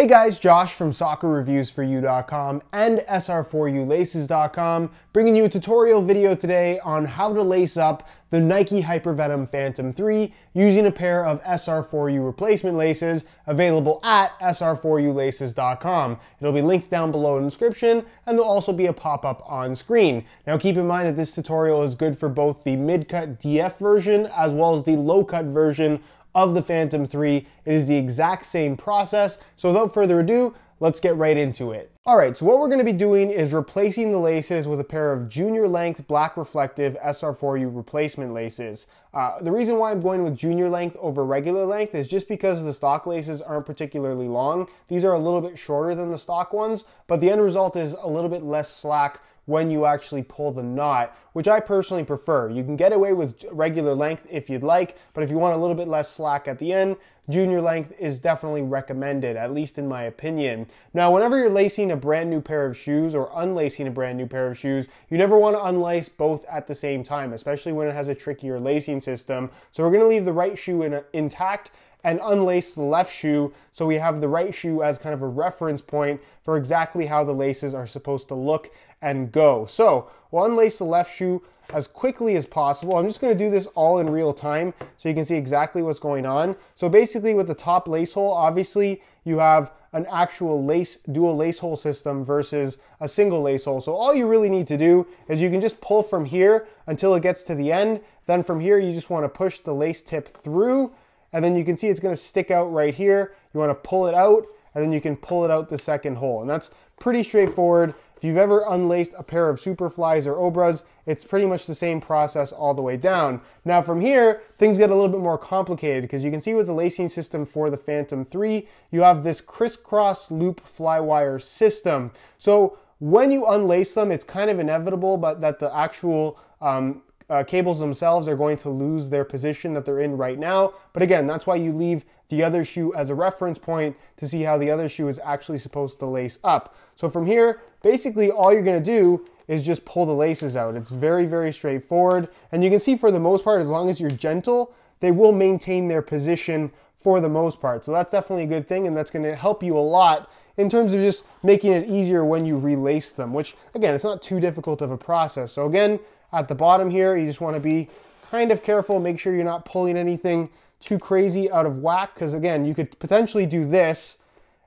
Hey guys, Josh from soccerreviewsforyou.com and SR4ULaces.com bringing you a tutorial video today on how to lace up the Nike Hypervenom Phantom 3 using a pair of SR4U replacement laces available at SR4ULaces.com. It'll be linked down below in the description and there'll also be a pop-up on screen. Now keep in mind that this tutorial is good for both the mid-cut DF version as well as the low-cut version of the Phantom 3. It is the exact same process. So without further ado, let's get right into it. All right, so what we're gonna be doing is replacing the laces with a pair of junior length black reflective SR4U replacement laces. Uh, the reason why I'm going with junior length over regular length is just because the stock laces aren't particularly long. These are a little bit shorter than the stock ones, but the end result is a little bit less slack when you actually pull the knot, which I personally prefer. You can get away with regular length if you'd like, but if you want a little bit less slack at the end, junior length is definitely recommended, at least in my opinion. Now, whenever you're lacing a brand new pair of shoes or unlacing a brand new pair of shoes, you never want to unlace both at the same time, especially when it has a trickier lacing system. So we're going to leave the right shoe in, intact and unlace the left shoe so we have the right shoe as kind of a reference point for exactly how the laces are supposed to look and go. So we'll unlace the left shoe as quickly as possible. I'm just gonna do this all in real time so you can see exactly what's going on. So basically with the top lace hole, obviously you have an actual lace, dual lace hole system versus a single lace hole. So all you really need to do is you can just pull from here until it gets to the end. Then from here, you just wanna push the lace tip through and then you can see it's gonna stick out right here. You wanna pull it out and then you can pull it out the second hole. And that's pretty straightforward. If you've ever unlaced a pair of Superflies or Obras, it's pretty much the same process all the way down. Now from here, things get a little bit more complicated because you can see with the lacing system for the Phantom 3, you have this crisscross loop flywire system. So when you unlace them, it's kind of inevitable but that the actual um, uh, cables themselves are going to lose their position that they're in right now. But again, that's why you leave the other shoe as a reference point to see how the other shoe is actually supposed to lace up. So from here, basically all you're gonna do is just pull the laces out. It's very, very straightforward. And you can see for the most part, as long as you're gentle, they will maintain their position for the most part. So that's definitely a good thing and that's gonna help you a lot in terms of just making it easier when you relace them, which again, it's not too difficult of a process. So again, at the bottom here, you just wanna be kind of careful, make sure you're not pulling anything too crazy out of whack, because again, you could potentially do this,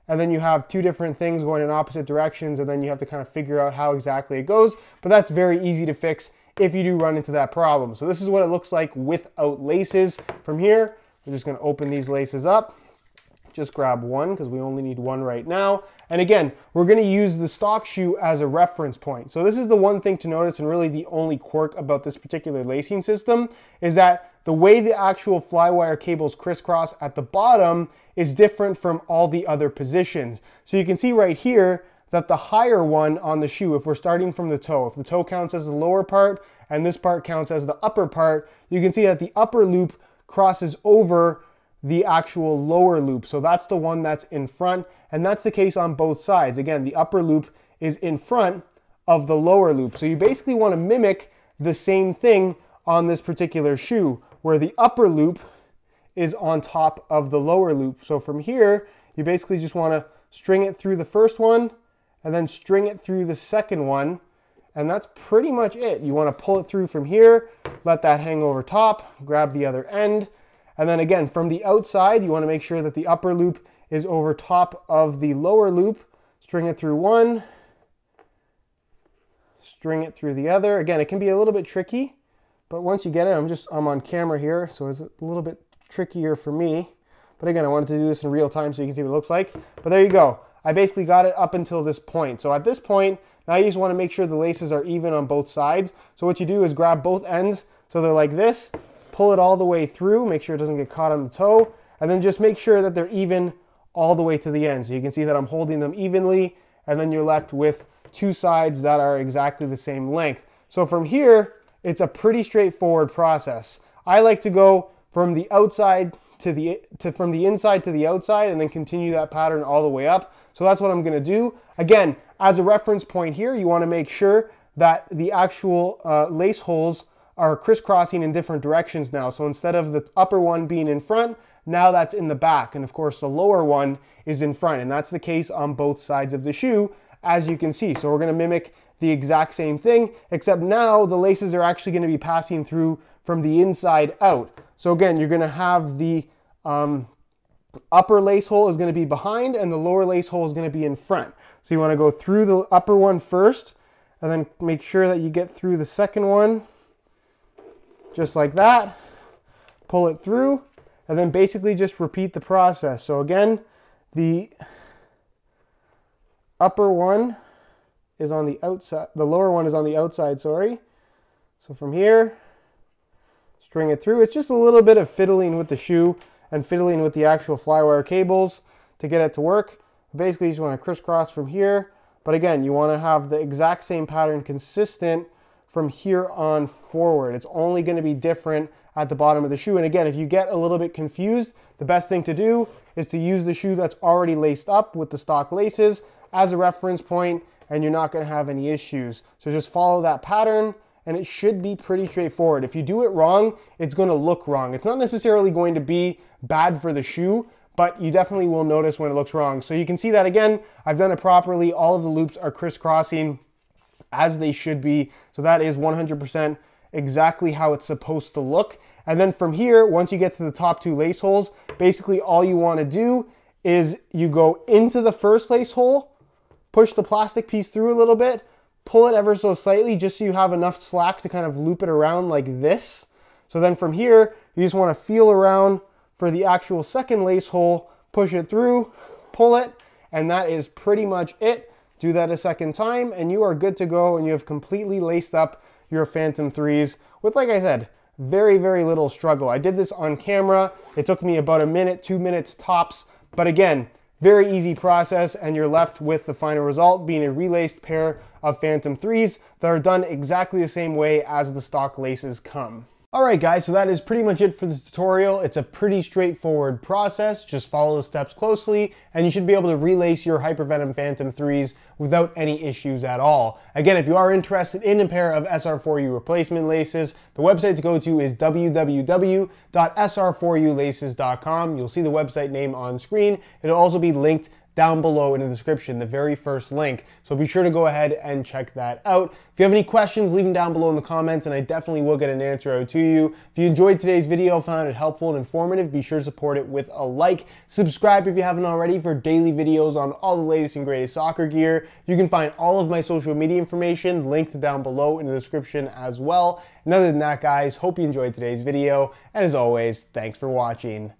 and then you have two different things going in opposite directions, and then you have to kind of figure out how exactly it goes, but that's very easy to fix if you do run into that problem. So this is what it looks like without laces. From here, we're just gonna open these laces up just grab one because we only need one right now. And again, we're gonna use the stock shoe as a reference point. So this is the one thing to notice and really the only quirk about this particular lacing system is that the way the actual flywire cables crisscross at the bottom is different from all the other positions. So you can see right here that the higher one on the shoe, if we're starting from the toe, if the toe counts as the lower part and this part counts as the upper part, you can see that the upper loop crosses over the actual lower loop. So that's the one that's in front, and that's the case on both sides. Again, the upper loop is in front of the lower loop. So you basically want to mimic the same thing on this particular shoe, where the upper loop is on top of the lower loop. So from here, you basically just want to string it through the first one, and then string it through the second one, and that's pretty much it. You want to pull it through from here, let that hang over top, grab the other end, and then again, from the outside, you wanna make sure that the upper loop is over top of the lower loop. String it through one, string it through the other. Again, it can be a little bit tricky, but once you get it, I'm just, I'm on camera here, so it's a little bit trickier for me. But again, I wanted to do this in real time so you can see what it looks like. But there you go. I basically got it up until this point. So at this point, now you just wanna make sure the laces are even on both sides. So what you do is grab both ends so they're like this, pull it all the way through, make sure it doesn't get caught on the toe, and then just make sure that they're even all the way to the end. So you can see that I'm holding them evenly, and then you're left with two sides that are exactly the same length. So from here, it's a pretty straightforward process. I like to go from the outside to the to from the inside to the outside and then continue that pattern all the way up. So that's what I'm gonna do. Again, as a reference point here, you wanna make sure that the actual uh, lace holes are crisscrossing in different directions now. So instead of the upper one being in front, now that's in the back. And of course, the lower one is in front. And that's the case on both sides of the shoe, as you can see. So we're gonna mimic the exact same thing, except now the laces are actually gonna be passing through from the inside out. So again, you're gonna have the um, upper lace hole is gonna be behind and the lower lace hole is gonna be in front. So you wanna go through the upper one first and then make sure that you get through the second one just like that. Pull it through and then basically just repeat the process. So again, the upper one is on the outside, the lower one is on the outside, sorry. So from here, string it through. It's just a little bit of fiddling with the shoe and fiddling with the actual flywire cables to get it to work. Basically, you just want to crisscross from here. But again, you want to have the exact same pattern consistent from here on forward. It's only going to be different at the bottom of the shoe. And again, if you get a little bit confused, the best thing to do is to use the shoe that's already laced up with the stock laces as a reference point and you're not going to have any issues. So just follow that pattern and it should be pretty straightforward. If you do it wrong, it's going to look wrong. It's not necessarily going to be bad for the shoe, but you definitely will notice when it looks wrong. So you can see that again, I've done it properly. All of the loops are crisscrossing as they should be. So that is 100% exactly how it's supposed to look. And then from here, once you get to the top two lace holes, basically all you wanna do is you go into the first lace hole, push the plastic piece through a little bit, pull it ever so slightly just so you have enough slack to kind of loop it around like this. So then from here, you just wanna feel around for the actual second lace hole, push it through, pull it, and that is pretty much it. Do that a second time and you are good to go and you have completely laced up your Phantom 3s with, like I said, very, very little struggle. I did this on camera. It took me about a minute, two minutes tops. But again, very easy process and you're left with the final result being a relaced pair of Phantom 3s that are done exactly the same way as the stock laces come. Alright guys, so that is pretty much it for the tutorial. It's a pretty straightforward process. Just follow the steps closely and you should be able to relace your Hypervenom Phantom 3s without any issues at all. Again, if you are interested in a pair of SR4U replacement laces, the website to go to is www.sr4ulaces.com. You'll see the website name on screen. It'll also be linked down below in the description, the very first link. So be sure to go ahead and check that out. If you have any questions, leave them down below in the comments and I definitely will get an answer out to you. If you enjoyed today's video, found it helpful and informative, be sure to support it with a like. Subscribe if you haven't already for daily videos on all the latest and greatest soccer gear. You can find all of my social media information linked down below in the description as well. And other than that, guys, hope you enjoyed today's video. And as always, thanks for watching.